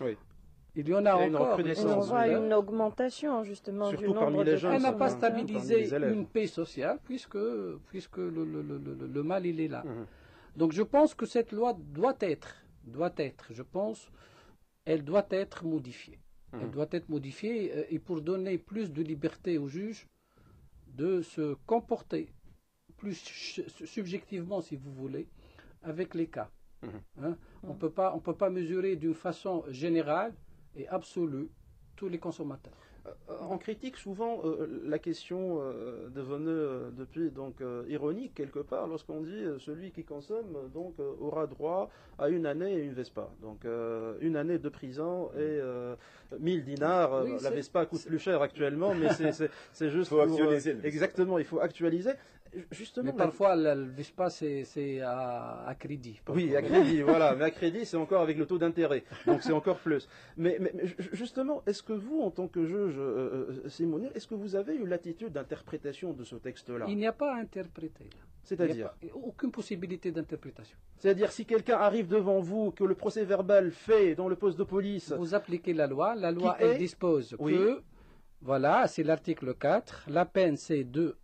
*laughs* il y en a, encore. On voit une augmentation, justement, du nombre de Elle n'a pas stabilisé une paix sociale, puisque, puisque le, le, mal, il est là. Donc, je pense que cette loi doit être, doit être, je pense, elle doit être modifiée. Elle mhm. doit être modifiée euh, et pour donner plus de liberté aux juges de se comporter plus subjectivement, si vous voulez, avec les cas. Mhm. Hein? On ne peut pas mesurer d'une façon générale et absolue tous les consommateurs. On critique souvent euh, la question euh, devenue euh, depuis donc ironique quelque part lorsqu'on dit celui qui consomme donc aura droit à une année et une Vespa. Donc une année de prison et 1000 dinars. la Vespa coûte plus cher actuellement, mais c'est *laughs* juste. Il faut actualiser. exactement, il faut actualiser. Justement, mais parfois, le Vespa, c'est à, crédit. Oui, à crédit, *laughs* voilà. Mais à crédit, c'est encore avec le taux d'intérêt. Donc, c'est encore plus. Mais, justement, est-ce que vous, en tant que juge, euh, euh est-ce que vous avez eu l'attitude d'interprétation de ce texte-là? Il n'y a pas à interpréter. C'est-à-dire Aucune possibilité d'interprétation. C'est-à-dire, si quelqu'un arrive devant vous, que le procès verbal fait dans le poste de police. Vous appliquez la loi. La loi, elle dispose que. Voilà, c'est l'article 4. La peine, c'est de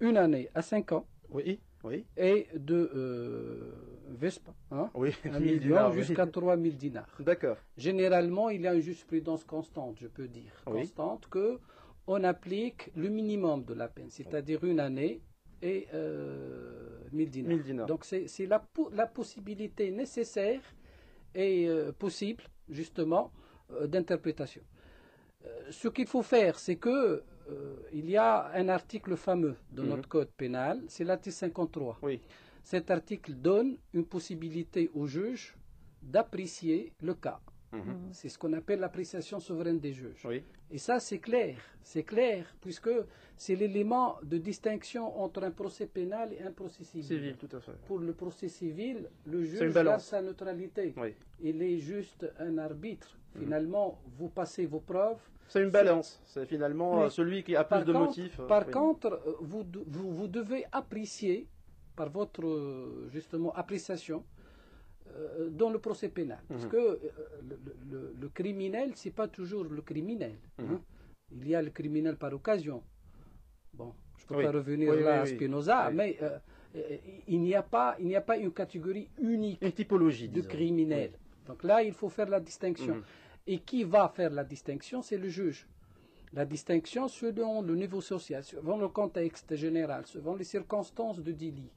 une année à 5 ans. Oui, oui. Et de euh, Vespa. Hein, oui, un million jusqu'à 3000 dinars. D'accord. Généralement, il y a une jurisprudence constante, je peux dire, constante, que on applique le minimum de la peine, c'est-à-dire une année et euh, 1000 dinars. Donc c'est la, la, possibilité nécessaire et euh, possible, justement, euh, d'interprétation. Euh, ce qu'il faut faire, c'est que il y a un article fameux de mhm. notre code pénal, c'est l'article 53. Oui. Cet article donne une possibilité au juge d'apprécier le cas. Mhm. Mhm. C'est ce qu'on appelle l'appréciation souveraine des juges. Et ça, c'est clair. C'est clair, puisque c'est l'élément de distinction entre un procès pénal et un procès civil. Civil, tout à fait. Pour le procès civil, le juge garde sa neutralité. Il est juste un arbitre. Finalement, vous passez vos preuves, c'est une balance. C'est finalement euh, celui qui a plus de motifs. Euh, par contre, euh, vous, vous, devez apprécier, par votre justement appréciation, dans le procès pénal. Parce mhm. que le, le, criminel, ce n'est pas toujours le criminel. Hein. Mhm. Il y a le criminel par occasion. Bon, je ne peux pas revenir là à Spinoza, mais euh, il n'y a pas, il n'y a pas une catégorie unique Une typologie, de disons. criminels. Donc là, il faut faire la distinction. Mhm. Et qui va faire la distinction C'est le juge. La distinction selon le niveau social, selon le contexte général, selon les circonstances de délit.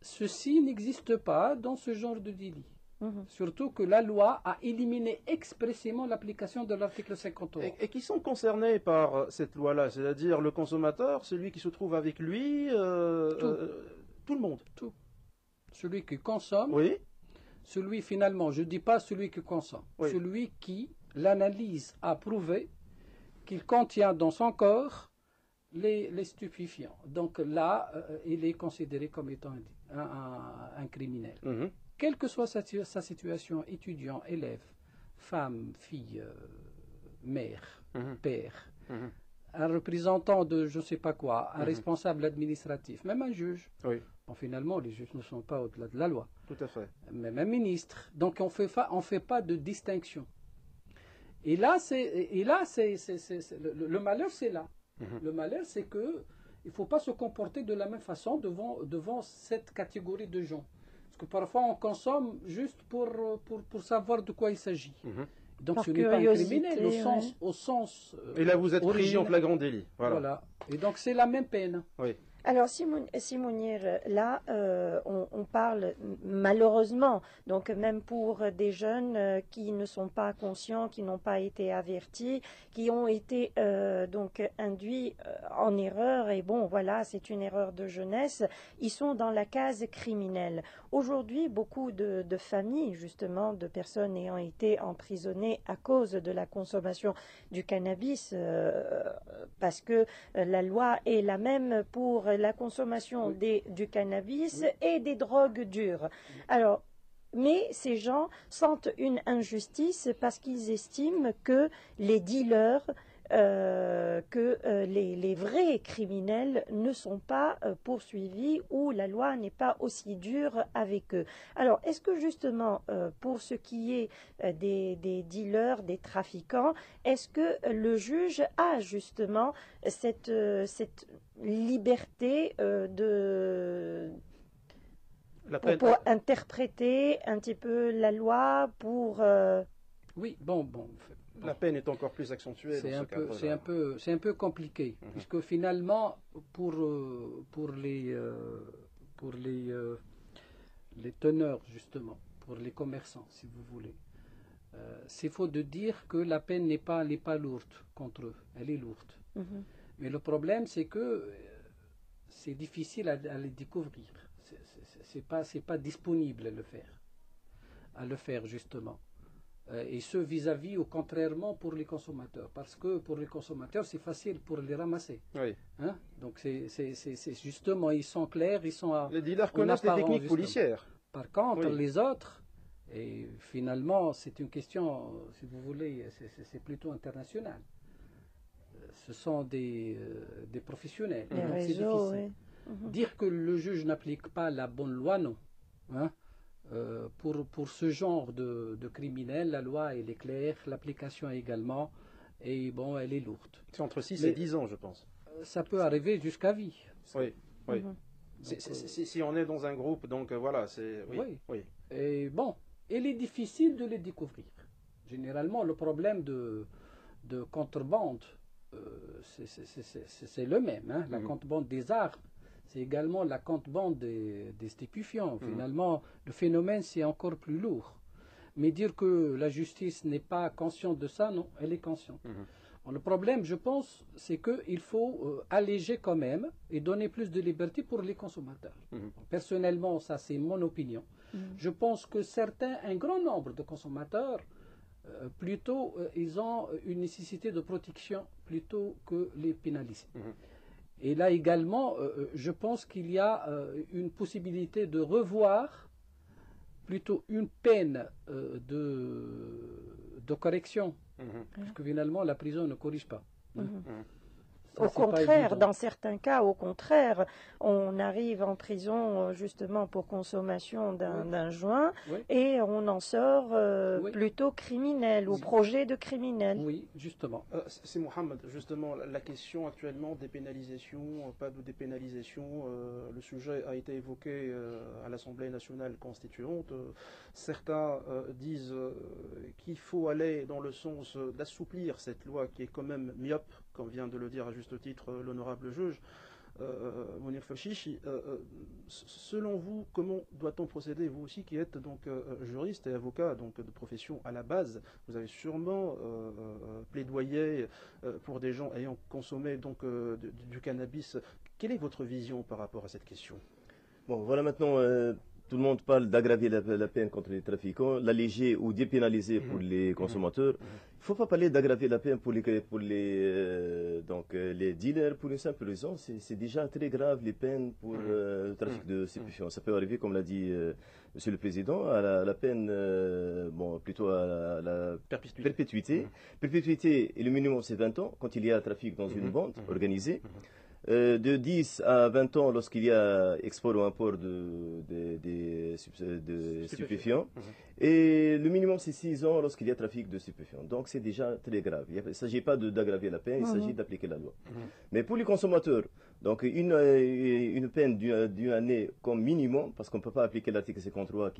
Ceci n'existe pas dans ce genre de délit. Mhm. Surtout que la loi a éliminé expressément l'application de l'article 53. Et, et qui sont concernés par euh, cette loi-là, c'est-à-dire le consommateur, celui qui se trouve avec lui, euh, Tout. euh, tout le monde. Celui qui consomme, Oui, celui finalement, je ne dis pas celui qui consomme, Oui. celui qui, l'analyse a prouvé qu'il contient dans son corps les, les stupéfiants. Donc là, euh, il est considéré comme étant un, un- un criminel. Mhm. Quelle que soit sa, situ- sa situation, étudiant, élève, femme, fille, euh, mère, Mhm. père, Mhm. Un représentant de je ne sais pas quoi, un Mhm. responsable administratif, même un juge. Oui, Bon, finalement, les juges ne sont pas au-delà de la loi tout à fait. même un ministre. Donc on fait fa- on fait pas de distinction. Et là, c'est et là c'est le, le malheur, c'est là. Mhm. Le malheur, c'est que il faut pas se comporter de la même façon devant devant cette catégorie de gens. Parce que parfois on consomme juste pour pour, pour savoir de quoi il s'agit. Mhm. Donc Par ce n'est pas un criminel au ouais. sens au sens. euh, Et là, vous êtes pris en flagrant délit. Voilà. Voilà. Et donc c'est la même peine. Oui. Alors, Simon, Simonir, là, euh, on, parle malheureusement, donc même pour des jeunes euh, qui ne sont pas conscients, qui n'ont pas été avertis, qui ont été euh, donc induits en erreur, et bon, voilà, c'est une erreur de jeunesse, ils sont dans la case criminelle. Aujourd'hui, beaucoup de, familles, justement, de personnes ayant été emprisonnées à cause de la consommation du cannabis, parce que la loi est la même pour la consommation des, du cannabis et des drogues dures. Alors, mais ces gens sentent une injustice parce qu'ils estiment que les dealers, euh, que euh, les, les vrais criminels ne sont pas euh, poursuivis ou la loi n'est pas aussi dure avec eux. Alors, est-ce que justement, euh, pour ce qui est euh, des, des dealers, des trafiquants, est-ce que le juge a justement cette, euh, cette liberté euh, de La pour, peine, pour interpréter un petit peu la loi pour euh, Oui, bon, bon. La peine est encore plus accentuée C'est un, ce peu, c'est un peu, c'est un peu compliqué, Mhm. puisque finalement, pour, euh, pour les, euh, pour les, euh, les teneurs justement, pour les commerçants, si vous voulez, euh, c'est faux de dire que la peine n'est pas, n'est pas lourde contre eux. Elle est lourde. mhm. Mais le problème, c'est que c'est difficile à, à les découvrir. C'est- pas, c'est pas disponible à le faire, à le faire justement. Euh, et ce vis-à-vis, au contrairement pour les consommateurs, parce que pour les consommateurs, c'est facile pour les ramasser. Oui. hein? Donc c'est, c'est- c'est- c'est justement, ils sont clairs, ils sont. à- Les dealers En connaissent les techniques justement. policières. Par contre, Oui. les autres, et finalement, c'est une question, si vous voulez, c'est- plutôt international. Ce sont des, euh, des professionnels. les donc c'est réseaux. difficile. oui. Mhm. Dire que le juge n'applique pas la bonne loi, non. Hein? Euh, pour, pour ce genre de, de criminels, la loi elle est claire, l'application également, et bon, elle est lourde. C'est entre 6 Mais- et 10 ans, je pense. Euh, Ça peut arriver jusqu'à vie. Oui, oui. Mhm. C'est- Si, si on est dans un groupe, donc euh, voilà, c'est. Oui, Oui. oui. Et bon, il est difficile de les découvrir. Généralement, le problème de, de contrebande, euh, c'est le même. hein. La Mhm. contrebande des armes, c'est également la contrebande des, des stupéfiants. Mhm. Finalement, le phénomène, c'est encore plus lourd. Mais dire que la justice n'est pas consciente de ça, non, elle est consciente. Mhm. Bon, le problème, je pense, c'est qu'il faut euh, alléger quand même et donner plus de liberté pour les consommateurs. Mhm. Personnellement, ça c'est mon opinion. Je pense que certains, un grand nombre de consommateurs, euh, plutôt, euh, ils ont une nécessité de protection plutôt que les pénaliser. Mhm. Et là également, euh, euh, je pense qu'il y a euh, une possibilité de revoir plutôt une peine euh, de, de correction, Mhm. parce que finalement la prison ne corrige pas. Mhm. Au contraire, dans certains cas, au contraire, on arrive en prison euh, justement pour consommation d'un joint et on en sort euh, plutôt criminel ou projet de criminel. Oui, justement. Euh, c'est Mohamed, justement, la question actuellement, dépénalisation, pas de dépénalisation, le sujet a été évoqué à l'Assemblée nationale constituante. certains disent qu'il faut aller dans le sens d'assouplir cette loi qui est quand même myope, comme vient de le dire à juste titre l'honorable juge. Euh, Mounir Fashishi, euh, euh, selon vous, comment doit-on procéder Vous aussi qui êtes donc juriste et avocat donc de profession à la base, vous avez sûrement plaidoyé pour des gens ayant consommé donc du, cannabis. Quelle est votre vision par rapport à cette question? Bon, voilà maintenant tout le monde parle d'aggraver la, peine contre les trafiquants, l'alléger ou dépénaliser pour mhm. les consommateurs. Mhm. Il ne faut pas parler d'aggraver la peine pour les, pour les, euh, donc, euh, les dealers pour une simple raison. C'est déjà très grave les peines pour euh, le trafic de stupéfiants. Ça peut arriver, comme l'a dit Monsieur le Président, à la, peine, bon, plutôt à la, perpétuité. Perpétuité, et le minimum c'est 20 ans quand il y a trafic dans une bande organisée. Euh, de 10 à 20 ans lorsqu'il y a export ou import de, de, stupéfiants. Mhm. Et le minimum, c'est 6 ans lorsqu'il y a trafic de stupéfiants. Donc, c'est déjà très grave. Il ne s'agit pas d'aggraver la peine, il s'agit mhm. d'appliquer la loi. Mhm. Mais pour les consommateurs, donc une, euh, une peine d'une année comme minimum, parce qu'on ne peut pas appliquer l'article 53,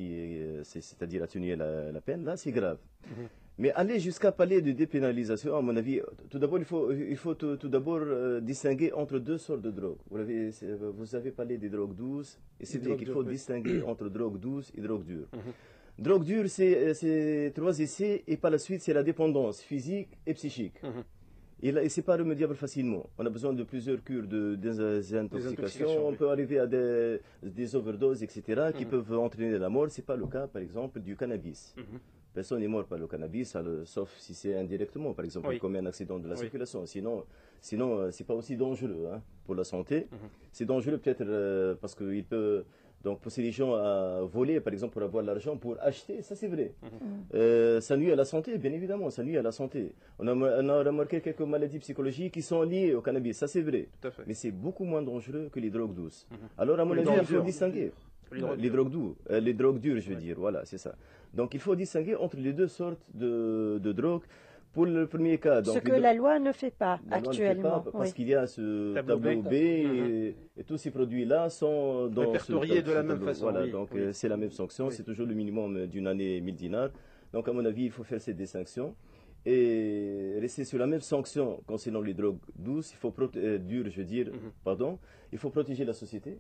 c'est-à-dire atténuer la, la, peine, là, c'est grave. Mais aller jusqu'à parler de dépénalisation, à mon avis, tout d'abord, il faut, il faut tout, d'abord euh, distinguer entre deux sortes de drogues. Vous avez, vous avez parlé des drogues douces, et c'est vrai qu'il faut distinguer *clears throat* entre drogue douce et drogue dure. Mhm. Drogue dure, c'est trois essais, et par la suite, c'est la dépendance physique et psychique. Mhm. Et, là, c'est pas remédiable facilement. On a besoin de plusieurs cures de désintoxication. On peut arriver à des, des overdoses, etc., qui mhm. peuvent entraîner la mort. C'est pas le cas, par exemple, du cannabis. Personne n'est mort par le cannabis, sauf si c'est indirectement, par exemple, oui. comme un accident de la circulation. Sinon, sinon euh, c'est pas aussi dangereux hein, pour la santé. Mhm. C'est dangereux peut-être euh, parce qu'il peut donc pousser les gens à voler, par exemple, pour avoir l'argent pour acheter, ça c'est vrai. Mhm. Mhm. Euh, ça nuit à la santé, bien évidemment, ça nuit à la santé. On a, on a remarqué quelques maladies psychologiques qui sont liées au cannabis, ça c'est vrai. Mais c'est beaucoup moins dangereux que les drogues douces. Alors, à mon avis, il faut distinguer. Les drogues, douces, les drogues dures, je veux dire, voilà, c'est ça. Donc il faut distinguer entre les deux sortes de, de drogues. Pour le premier cas. ce que la loi ne fait pas actuellement. parce qu'il y a ce tableau, B, mhm. et, tous ces produits-là sont dans répertoriés de la même façon. Voilà, donc euh, c'est la même sanction, c'est toujours le minimum d'une année 1000 dinars. Donc à mon avis, il faut faire cette distinction et rester sur la même sanction concernant les drogues douces, il faut euh, dures, je veux dire, mhm. pardon, il faut protéger la société.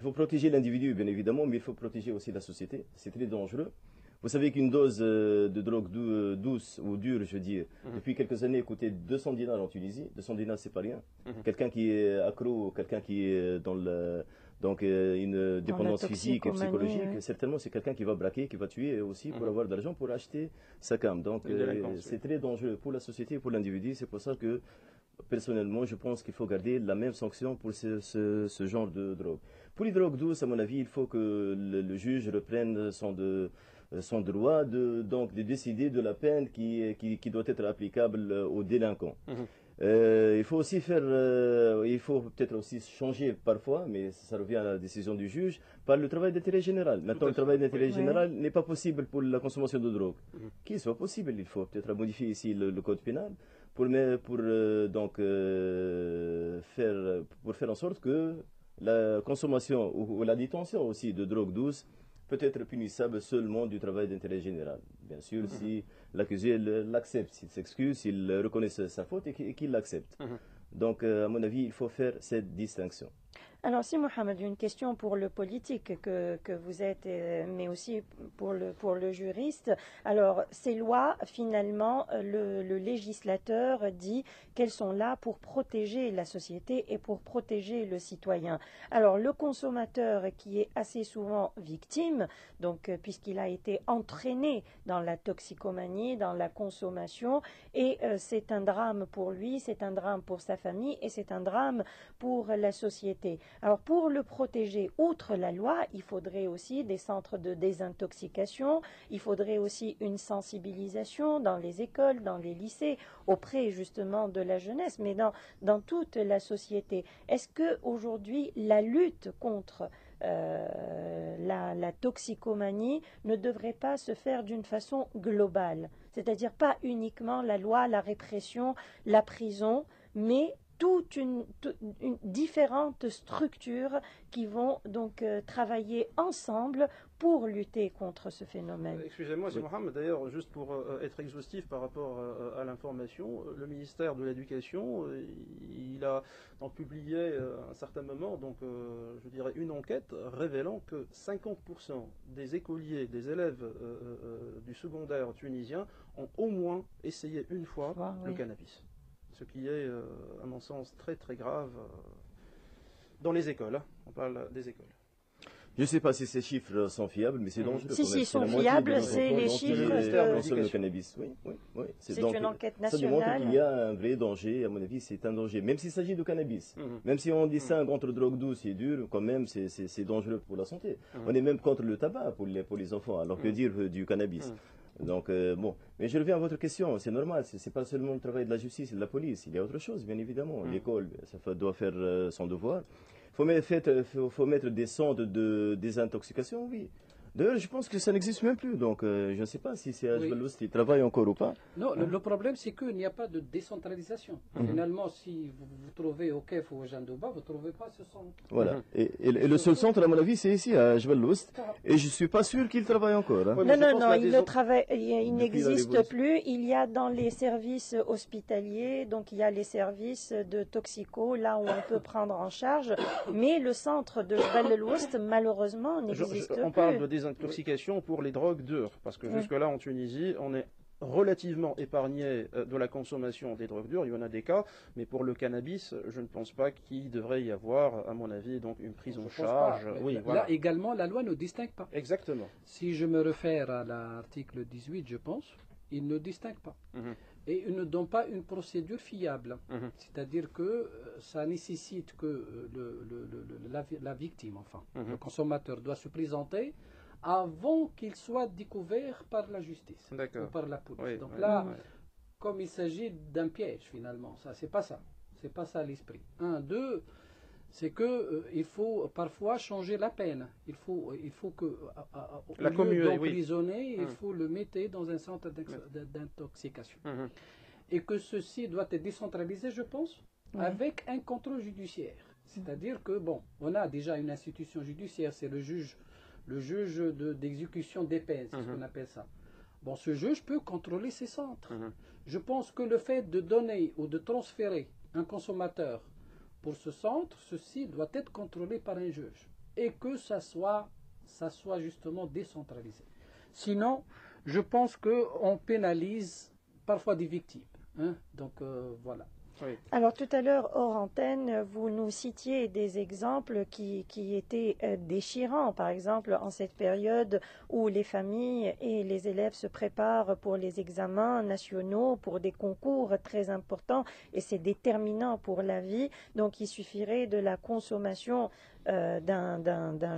Il faut protéger l'individu, bien évidemment, mais il faut protéger aussi la société. C'est très dangereux. Vous savez qu'une dose euh, de drogue euh, douce ou dure, je veux dire, mhm. depuis quelques années, coûtait 200 dinars en Tunisie. 200 dinars, c'est pas rien. Mhm. Quelqu'un qui est accro, quelqu'un qui est dans le, donc euh, une dépendance physique et psychologique, certainement c'est quelqu'un qui va braquer, qui va tuer aussi pour mhm. avoir de l'argent pour acheter sa cam. Donc c'est très dangereux pour la société et pour l'individu. C'est pour ça que personnellement, je pense qu'il faut garder la même sanction pour ce, ce, genre de drogue. Pour les drogues douces, à mon avis, il faut que le, juge reprenne son de euh, son droit de, donc, de décider de la peine qui, qui, doit être applicable aux délinquants. Mhm. Euh, il faut aussi faire, euh, il faut peut-être aussi changer parfois, mais ça revient à la décision du juge, par le travail d'intérêt général. Maintenant, le travail d'intérêt général n'est pas possible pour la consommation de drogue. Mhm. Qu'il soit possible, il faut peut-être modifier ici le, code pénal pour, pour donc faire, pour faire en sorte que la consommation ou, ou la détention aussi de drogue douce peut être punissable seulement du travail d'intérêt général. Bien sûr, mhm. si l'accusé l'accepte, s'il s'excuse, s'il reconnaît sa faute et qu'il l'accepte. Mhm. Donc, euh, à mon avis, il faut faire cette distinction. Alors, si Mohamed, une question pour le politique que, que vous êtes, euh, mais aussi pour le, pour le juriste. Alors, ces lois, finalement, le, le législateur dit qu'elles sont là pour protéger la société et pour protéger le citoyen. Alors, le consommateur qui est assez souvent victime, donc, euh, puisqu'il a été entraîné dans la toxicomanie, dans la consommation, et euh, c'est un drame pour lui, c'est un drame pour sa famille et c'est un drame pour la société. Alors pour le protéger, outre la loi, il faudrait aussi des centres de désintoxication, il faudrait aussi une sensibilisation dans les écoles, dans les lycées, auprès justement de la jeunesse, mais dans, dans toute la société. Est-ce que aujourd'hui la lutte contre euh, la, toxicomanie ne devrait pas se faire d'une façon globale, c'est-à-dire pas uniquement la loi, la répression, la prison, mais toute une, une, différentes structures qui vont donc euh, travailler ensemble pour lutter contre ce phénomène. Excusez-moi, c'est Mohamed. D'ailleurs, juste pour euh, être exhaustif par rapport euh, à l'information, le ministère de l'Éducation, il a donc, publié à un certain moment, donc je dirais une enquête révélant que 50% des écoliers, des élèves du secondaire tunisien ont au moins essayé une fois Ah, le oui. cannabis ce qui est, euh, à mon sens, très très grave euh, dans les écoles. hein. On parle des écoles. Je ne sais pas si ces chiffres sont fiables, mais c'est Mhm. dangereux. Si, si, ils sont fiables, c'est les chiffres de- le cannabis. Oui, oui, oui. C'est une enquête Ça nationale. qu'il y a un vrai danger, à mon avis, c'est un danger. Même s'il s'agit de cannabis. Mhm. Même si on distingue entre drogue douce et dure, quand même, c'est- dangereux pour la santé. Mhm. On est même contre le tabac pour les, pour les enfants, alors que Mhm. dire euh, du cannabis? Donc, euh, bon. Mais je reviens à votre question, c'est normal, c'est c'est pas seulement le travail de la justice et de la police, il y a autre chose, bien évidemment. Mhm. L'école, doit faire euh, son devoir. Il faut, mettre- fait- faut- faut mettre des sondes de désintoxication, oui. D'ailleurs, je pense que ça n'existe même plus, donc euh, je ne sais pas si c'est Oui. Ajmal Oust qui travaille encore ou pas. Non, le, le problème, c'est qu'il n'y a pas de décentralisation. Finalement, si vous vous trouvez au Kef ou au Jandouba, vous ne trouvez pas ce centre. Voilà. Mhm. Et, et le- et le seul centre, à mon avis, c'est ici, à Jebel Oust. Et je suis pas sûr qu'il travaille encore. hein. Non, non, non, il ne travaille, il, n'existe plus. Il y a dans les services hospitaliers, donc il y a les services de toxico, là où on peut prendre en charge, mais le centre de Jebel El Oust, malheureusement, n'existe je- on plus. parle de désintoxication pour les drogues dures, parce que jusque-là en Tunisie, on est relativement épargné euh, de la consommation des drogues dures, il y en a des cas, mais pour le cannabis, je ne pense pas qu'il devrait y avoir, à mon avis, donc une prise Je en charge. pas. Oui, là, voilà. également, la loi ne distingue pas. Exactement. Si je me réfère à l'article 18, je pense, il ne distingue pas. Mhm. Et il ne donne pas une procédure fiable. Mhm. C'est-à-dire que euh, ça nécessite que euh, le- le- le- le- la, vi- la victime, enfin, Mhm. le consommateur doit se présenter avant qu'il soit découvert par la justice ou par la police. Oui, Donc oui, là, oui. comme il s'agit d'un piège finalement, ça c'est pas ça, c'est pas ça l'esprit. Un, deux, c'est que euh, il faut parfois changer la peine. Il faut, il faut que à- à- au La lieu d'emprisonner, il Hum. faut le mettre dans un centre d'intoxication. Mhm. Et que ceci doit être décentralisé, je pense, avec un contrôle judiciaire. C'est-à-dire que bon, on a déjà une institution judiciaire, c'est le juge, le juge de- d'exécution des peines, c'est ce Mhm. qu'on appelle ça. Bon, ce juge peut contrôler ces centres. Mhm. Je pense que le fait de donner ou de transférer un consommateur pour ce centre, ceci doit être contrôlé par un juge et que ça soit, ça soit justement décentralisé. Sinon, je pense qu'on pénalise parfois des victimes. hein. Donc euh, voilà. Alors tout à l'heure, hors antenne, vous nous citiez des exemples qui, qui étaient euh, déchirants. Par exemple, en cette période où les familles et les élèves se préparent pour les examens nationaux, pour des concours très importants, et c'est déterminant pour la vie. Donc il suffirait de la consommation euh, d'un-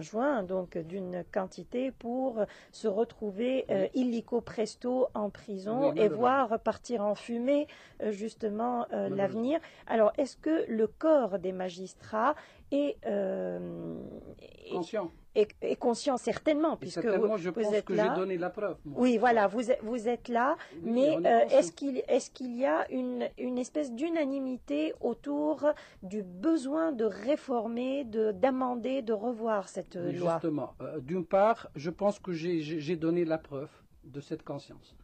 joint, donc d'une quantité, pour se retrouver euh, illico presto en prison et voir partir en fumée euh, justement l'avenir. Alors, est-ce que le corps des magistrats est, est- Conscient. Est- est conscient certainement, Et puisque certainement, vous, je vous pense êtes que j'ai là. donné la preuve. moi. Oui, voilà, vous êtes, vous êtes là, Oui, mais euh, est-ce qu'il est qu'il y a une, une espèce d'unanimité autour du besoin de réformer, de d'amender, de revoir cette Mais loi? Justement, euh, d'une part, je pense que j'ai- donné la preuve de cette conscience.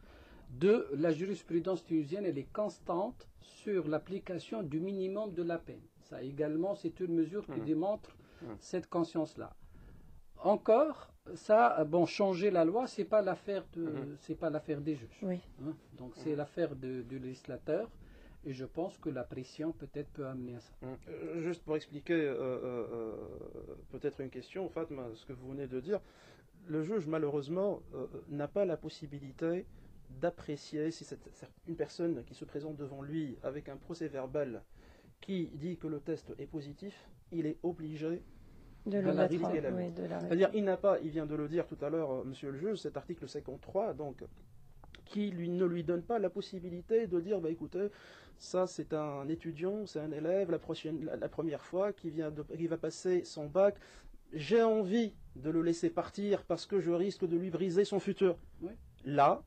Deux, la jurisprudence tunisienne, elle est constante sur l'application du minimum de la peine. Ça également, c'est une mesure qui Mhm. démontre Mhm. cette conscience-là. Encore, ça, bon, changer la loi, c'est pas l'affaire de, Mhm. c'est pas l'affaire des juges. Oui. hein. Donc c'est l'affaire de- du législateur, et je pense que la pression peut-être peut amener à ça. Euh, Juste pour expliquer euh, euh, peut-être une question, Fatma, ce que vous venez de dire, le juge malheureusement euh, n'a pas la possibilité d'apprécier si c'est c'est une personne qui se présente devant lui avec un procès verbal qui dit que le test est positif, il est obligé De le la mettre risquer en- la loi. oui, de la- C'est-à-dire, il n'a pas, il vient de le dire tout à l'heure, euh, monsieur le juge, cet article 53, donc, qui lui, ne lui donne pas la possibilité de dire, bah, écoutez, ça c'est un étudiant, c'est un élève, la, prochaine, la, la première fois qui, vient de, qui va passer son bac, j'ai envie de le laisser partir parce que je risque de lui briser son futur. Oui. Là,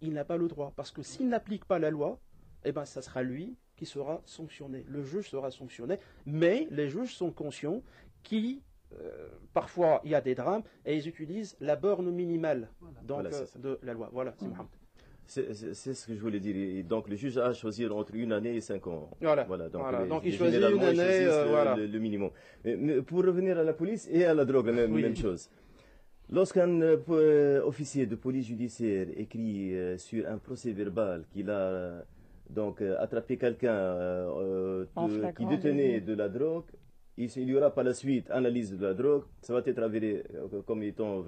il n'a pas le droit, parce que s'il n'applique pas la loi, eh ben, ça sera lui qui sera sanctionné. Le juge sera sanctionné, mais les juges sont conscients qui euh, parfois il y a des drames et ils utilisent la borne minimale donc, Voilà, euh, de la loi. Voilà, c'est Mohamed. C'est ce que je voulais dire. Et donc le juge a à choisir entre une année et cinq ans. Voilà. donc, Voilà. les- Donc, il choisit une année, choisissent euh, le, voilà. le- le minimum. Mais, mais pour revenir à la police et à la drogue, la même, Oui. même chose. Lorsqu'un euh, euh, officier de police judiciaire écrit euh, sur un procès verbal qu'il a euh, donc euh, attrapé quelqu'un euh, euh, qui détenait de la drogue, il y aura par la suite analyse de la drogue, ça va être avéré euh, comme étant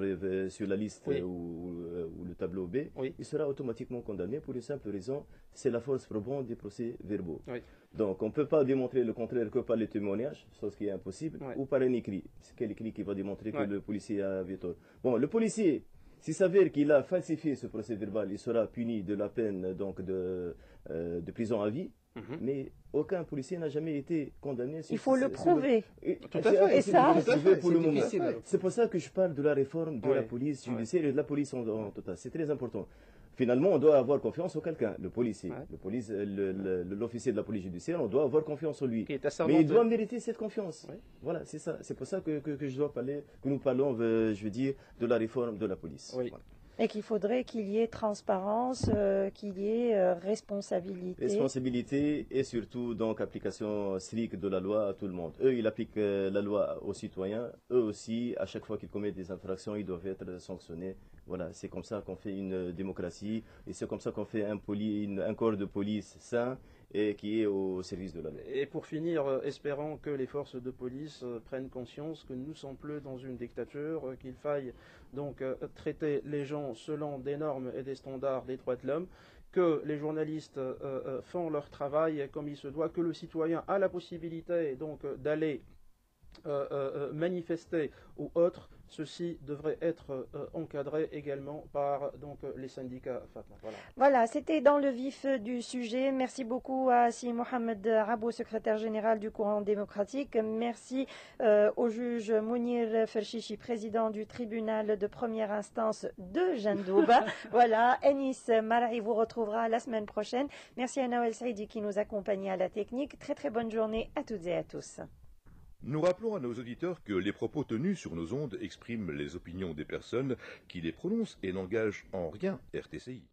sur la liste Oui. euh, ou, euh, ou le tableau B, Oui. il sera automatiquement condamné pour une simple raison, c'est la force probante des procès verbaux. Oui. Donc on ne peut pas démontrer le contraire que par les témoignages, chose qui est impossible, ou par un écrit. C'est quel écrit qui va démontrer que le policier a avait tort Bon, le policier, s'il s'avère qu'il a falsifié ce procès verbal, il sera puni de la peine donc de, euh, de prison à vie. Mhm. Mais aucun policier n'a jamais été condamné. sur Il faut le prouver. Et- Tout à c'est fait. impossible Et ça, c'est le moment. difficile, alors. C'est pour ça que je parle de la réforme de la police judiciaire et de la police en, en total. C'est très important. Finalement, on doit avoir confiance en quelqu'un, le policier. Ouais. Le police, le- le- l'officier de la police judiciaire, on doit avoir confiance en lui. Mais il doit mériter cette confiance. Voilà, c'est ça. C'est pour ça que, que, que je dois parler, que nous parlons, euh, je veux dire, de la réforme de la police. Oui. Voilà. Et qu'il faudrait qu'il y ait transparence, euh, qu'il y ait euh, responsabilité. Responsabilité et surtout donc application stricte de la loi à tout le monde. Eux, ils appliquent euh, la loi aux citoyens. Eux aussi, à chaque fois qu'ils commettent des infractions, ils doivent être sanctionnés. Voilà, c'est comme ça qu'on fait une démocratie et c'est comme ça qu'on fait un, poli- une- un corps de police sain et qui est au service de la loi. Et pour finir, espérons que les forces de police prennent conscience que nous sommes plus dans une dictature, qu'il faille donc euh, traiter les gens selon des normes et des standards des droits de l'homme, que les journalistes euh, euh, font leur travail comme il se doit, que le citoyen a la possibilité donc d'aller manifester ou autre, ceci devrait être euh, encadré également par donc euh, les syndicats Fatma. Voilà. Voilà, c'était dans le vif du sujet. Merci beaucoup à Si Mohamed Rabo, secrétaire général du courant démocratique. Merci euh, au juge Mounir Ferchichi, président du tribunal de première instance de Jandouba. *laughs* voilà, Enis Marahi vous retrouvera la semaine prochaine. Merci à Noël Saidi qui nous accompagnait à la technique. Très très bonne journée à toutes et à tous. Nous rappelons à nos auditeurs que les propos tenus sur nos ondes expriment les opinions des personnes qui les prononcent et n'engagent en rien RTCI.